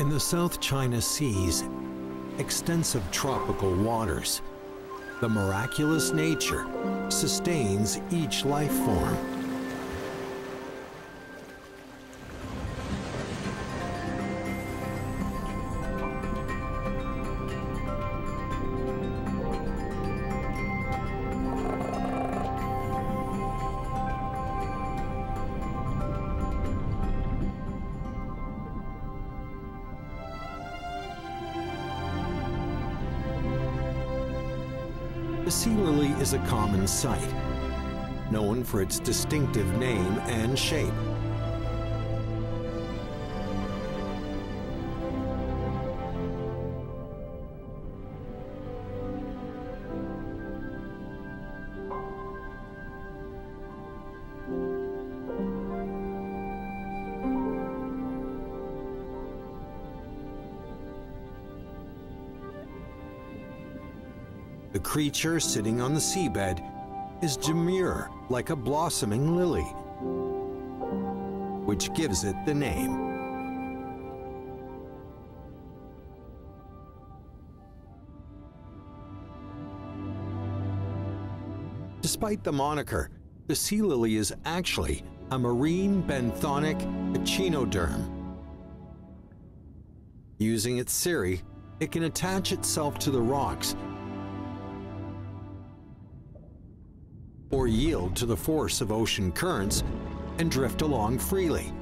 In the South China Sea's extensive tropical waters, the miraculous nature sustains each life form. The sea lily is a common sight, known for its distinctive name and shape. The creature sitting on the seabed is demure like a blossoming lily, which gives it the name. Despite the moniker, the sea lily is actually a marine benthonic echinoderm. Using its cirri, it can attach itself to the rocks or yield to the force of ocean currents and drift along freely.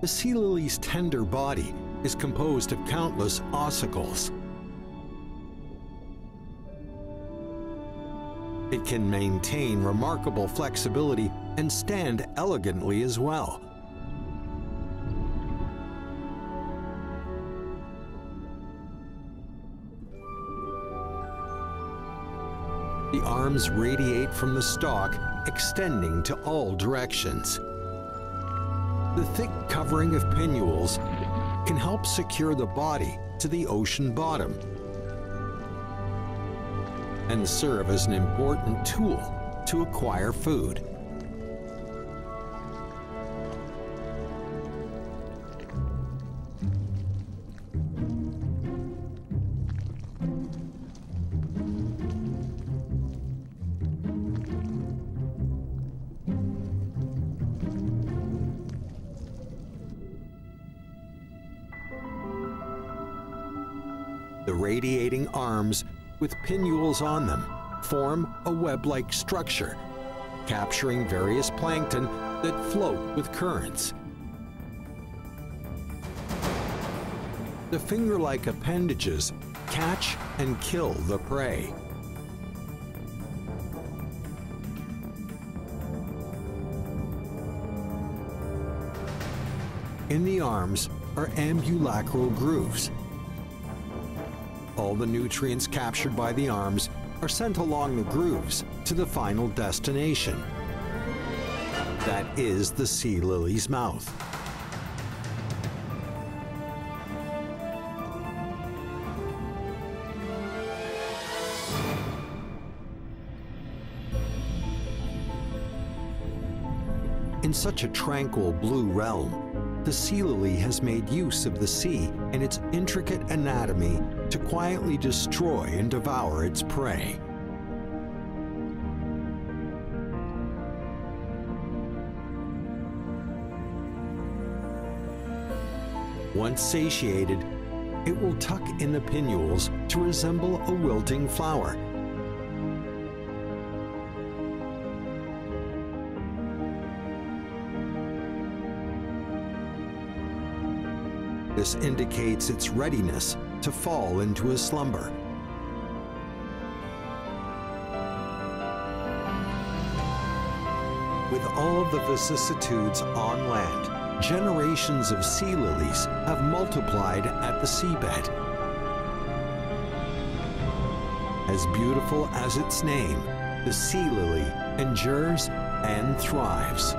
The sea lily's tender body is composed of countless ossicles. It can maintain remarkable flexibility and stand elegantly as well. The arms radiate from the stalk, extending to all directions. The thick covering of pinnules can help secure the body to the ocean bottom and serve as an important tool to acquire food. The radiating arms with pinnules on them form a web-like structure, capturing various plankton that float with currents. The finger-like appendages catch and kill the prey. In the arms are ambulacral grooves. All the nutrients captured by the arms are sent along the grooves to the final destination. That is the sea lily's mouth. In such a tranquil blue realm, the sea lily has made use of the sea and its intricate anatomy to quietly destroy and devour its prey. Once satiated, it will tuck in the pinnules to resemble a wilting flower. This indicates its readiness to fall into a slumber. With all the vicissitudes on land, generations of sea lilies have multiplied at the seabed. As beautiful as its name, the sea lily endures and thrives.